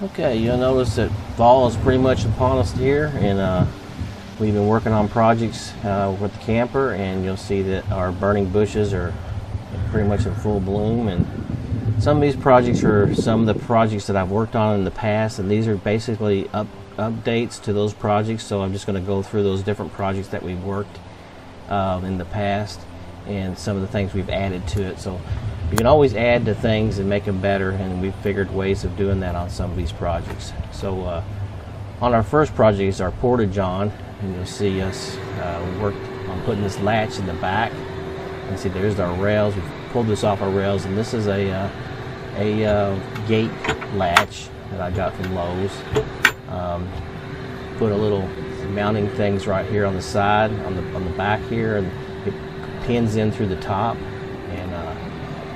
Okay, you'll notice that fall is pretty much upon us here, and uh, we've been working on projects uh, with the camper, and you'll see that our burning bushes are pretty much in full bloom. And some of these projects are some of the projects that I've worked on in the past, and these are basically up, updates to those projects. So I'm just going to go through those different projects that we've worked um, in the past, and some of the things we've added to it. So you can always add to things and make them better, and we've figured ways of doing that on some of these projects. So uh, on our first project is our portage on and you'll see us uh, on putting this latch in the back. And see, there's our rails. We pulled this off our rails, and this is a uh, a uh, gate latch that I got from Lowe's. Um, put a little mounting things right here on the side, on the on the back here, and it pins in through the top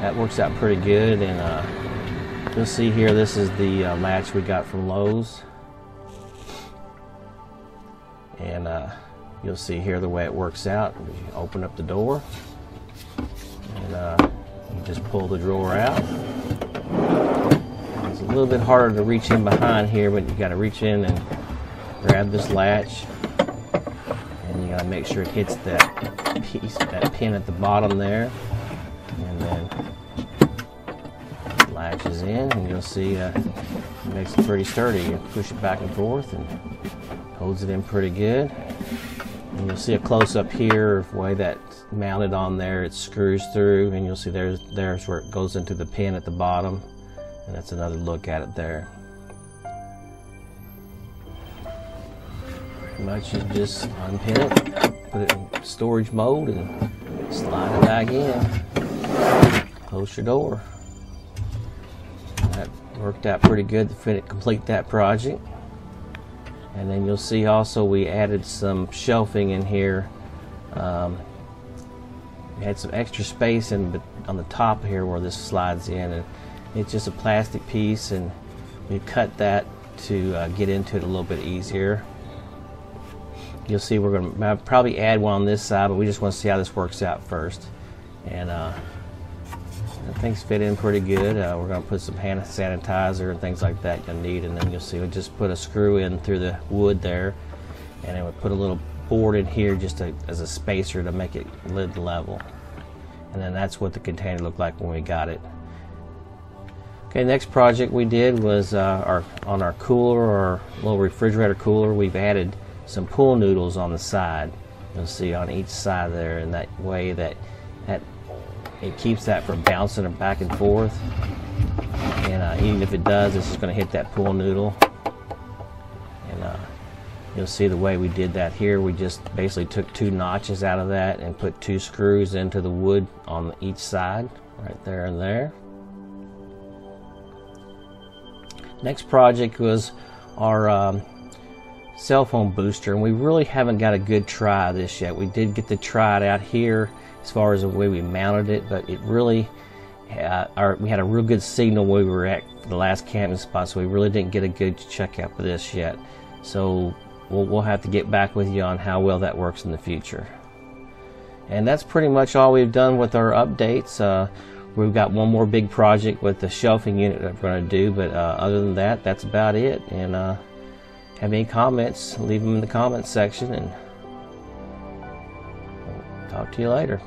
that works out pretty good and uh, you'll see here this is the uh, latch we got from Lowe's. And uh, you'll see here the way it works out. You open up the door and uh, you just pull the drawer out. It's a little bit harder to reach in behind here but you got to reach in and grab this latch. And you got to make sure it hits that piece that pin at the bottom there latches in and you'll see uh, it makes it pretty sturdy. You push it back and forth and holds it in pretty good. And you'll see a close up here of the way that mounted on there. It screws through and you'll see there's, there's where it goes into the pin at the bottom. And that's another look at it there. Pretty much you just unpin it, put it in storage mode and slide it back in. Close your door. Worked out pretty good to complete that project. And then you'll see also we added some shelving in here. Um, we had some extra space in, but on the top here where this slides in. And it's just a plastic piece and we cut that to uh, get into it a little bit easier. You'll see we're going to probably add one on this side, but we just want to see how this works out first. And uh, things fit in pretty good. Uh, we're going to put some hand sanitizer and things like that you'll need, and then you'll see we just put a screw in through the wood there, and then we put a little board in here just to, as a spacer to make it lid level. And then that's what the container looked like when we got it. Okay, next project we did was uh, our on our cooler or little refrigerator cooler. We've added some pool noodles on the side. You'll see on each side there, in that way that that it keeps that from bouncing back and forth. And uh, even if it does, it's just going to hit that pool noodle. And uh, you'll see the way we did that here. We just basically took two notches out of that and put two screws into the wood on each side, right there and there. Next project was our um, cell phone booster, and we really haven't got a good try of this yet. We did get to try it out here as far as the way we mounted it, but it really, uh, our, we had a real good signal where we were at the last camping spot, so we really didn't get a good check out of this yet. So we'll, we'll have to get back with you on how well that works in the future. And that's pretty much all we've done with our updates. Uh, we've got one more big project with the shelving unit that we're going to do, but uh, other than that, that's about it. And uh, have any comments, leave them in the comments section and talk to you later.